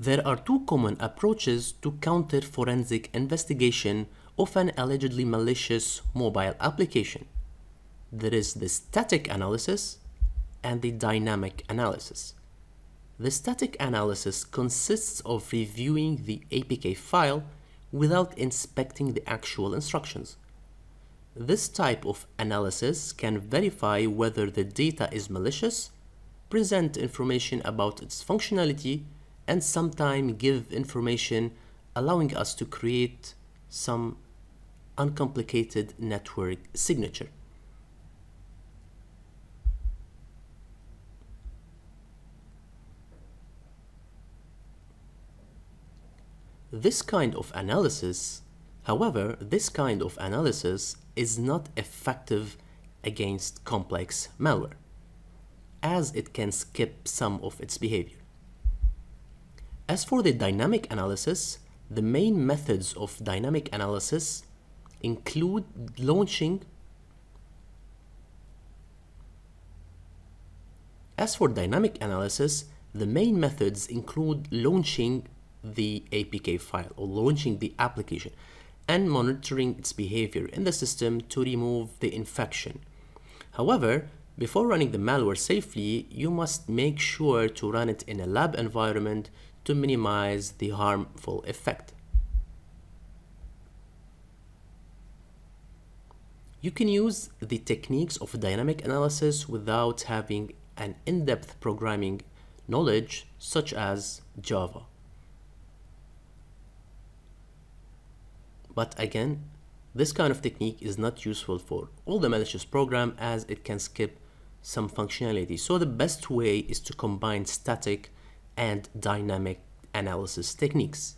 There are two common approaches to counter forensic investigation of an allegedly malicious mobile application. There is the static analysis and the dynamic analysis. The static analysis consists of reviewing the APK file without inspecting the actual instructions. This type of analysis can verify whether the data is malicious, present information about its functionality, and sometimes give information allowing us to create some uncomplicated network signature. This kind of analysis, however, this kind of analysis is not effective against complex malware, as it can skip some of its behavior. As for the dynamic analysis, the main methods of dynamic analysis include launching As for dynamic analysis, the main methods include launching the APK file or launching the application and monitoring its behavior in the system to remove the infection. However, before running the malware safely, you must make sure to run it in a lab environment to minimize the harmful effect. You can use the techniques of dynamic analysis without having an in-depth programming knowledge such as Java. But again, this kind of technique is not useful for all the malicious program as it can skip some functionality. So the best way is to combine static and dynamic analysis techniques.